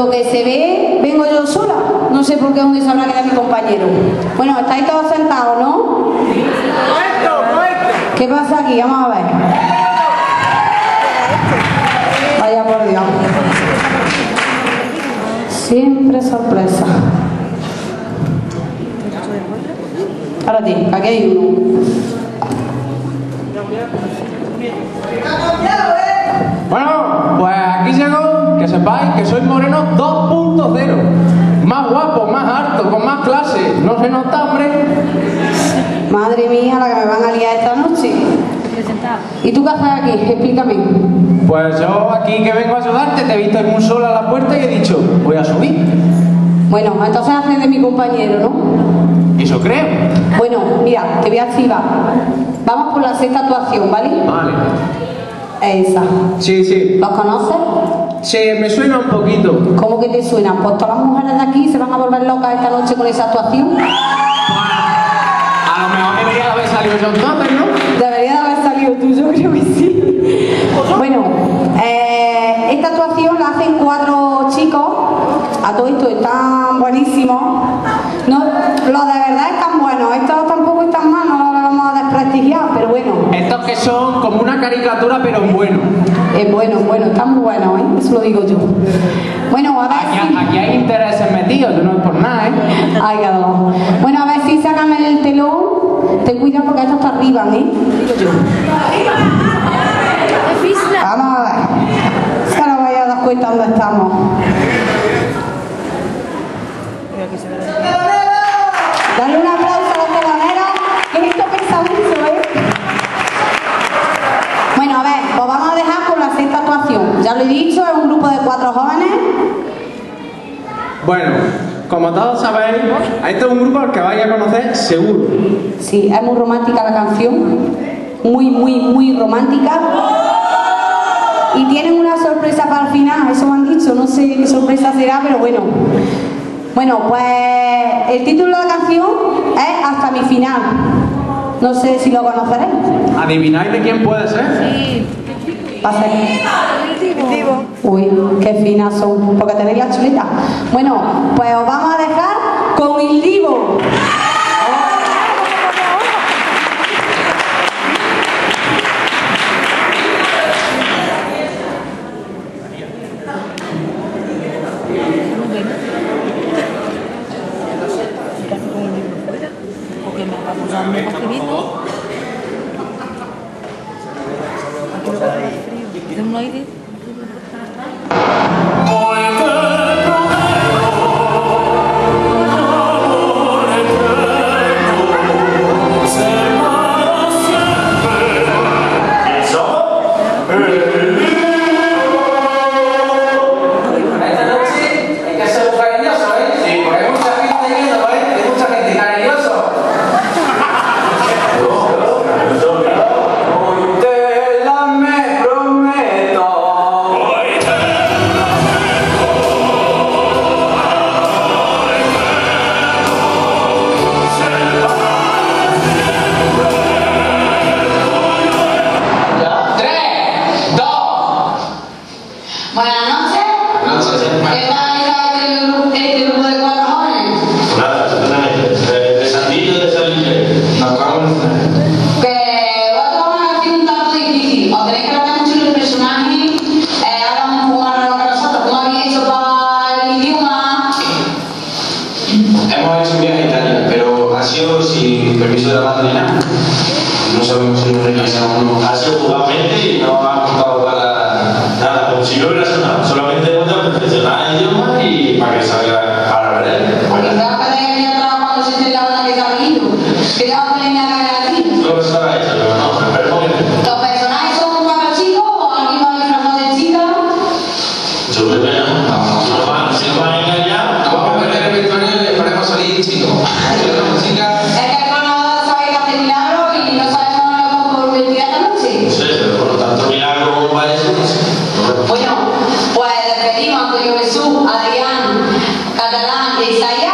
Lo que se ve, vengo yo sola. No sé por qué dónde se habrá quedado mi compañero. Bueno, estáis todos sentados, ¿no? ¿Qué pasa aquí? Vamos a ver. Vaya por Dios. Siempre sorpresa. Para ti, aquí hay uno. Bueno, pues aquí llegó, que sepáis que soy Moreno 2.0. Más guapo, más alto, con más clase. No se nota, hombre. Madre mía, la que me van a liar esta noche. ¿Y tú qué haces aquí? Explícame. Pues yo aquí que vengo a ayudarte, te he visto en un sol a la puerta y he dicho, voy a subir. Bueno, entonces haces de mi compañero, ¿no? Eso creo. Bueno, mira, te voy a activar. Vamos por la sexta actuación, ¿vale? Vale. Esa. Sí, sí. ¿Los conoces? Sí, me suena un poquito. ¿Cómo que te suenan? Pues todas las mujeres de aquí se van a volver locas esta noche con esa actuación. A lo mejor debería haber salido yo entonces, ¿no? Debería de haber salido tú, yo creo que sí. Bueno, eh, esta actuación la hacen cuatro chicos. A todo esto están buenísimos. No, los de verdad están buenos. Estos tampoco están mal, no los vamos a desprestigiar, pero bueno. Estos que son como una caricatura, pero bueno. Es bueno, bueno, están muy buenos, ¿eh? Eso lo digo yo. Bueno, a ver Aquí, si... aquí hay intereses metidos, no es por nada, ¿eh? Ay, cada uno. Bueno, a ver si sacan el telón. Ten cuidado porque esto está arriba, ¿eh? Digo yo. Vamos a ver. Se ahora vaya a dar cuenta dónde estamos. Dale un aplauso a los teloneros, que esto pesa mucho, ¿eh? Bueno, a ver, pues vamos a dejar con la sexta actuación. Ya lo he dicho, es un grupo de cuatro jóvenes. Bueno, como todos sabéis, este es un grupo al que vais a conocer seguro. Sí, es muy romántica la canción. Muy, muy, muy romántica. Y tienen una sorpresa para el final, eso me han dicho. No sé qué sorpresa será, pero bueno. Bueno, pues el título de la canción es Hasta mi final. No sé si lo conoceréis. ¿Adivináis de quién puede ser? Va a ser. Uy, qué finas son, porque tenéis la chuleta. Bueno, pues os vamos a dejar con el Divo. A. Aquí frío. Un aire. Buenas noches. ¿Qué tal este grupo, este grupo de cuatro jóvenes? Nada, exactamente. De, de Sandillo, de Salille. Nos vamos Que vosotros van a hacer un tanto difícil. Os tenéis que adaptar mucho el personaje. Eh, ahora poco más raro que nosotros. ¿Cómo habéis hecho para el idioma? Hemos hecho un viaje a Italia, pero ha sido sin permiso de la madrina. No sabemos si nos regresamos o no. Ha sido jugamente Pues y salir. Es que no sabéis hacer milagros y no cómo lo convertir a la. Sí, pero por lo tanto, milagro Bueno, pues pedimos a Jesús, Adrián, Catalán y Isaías.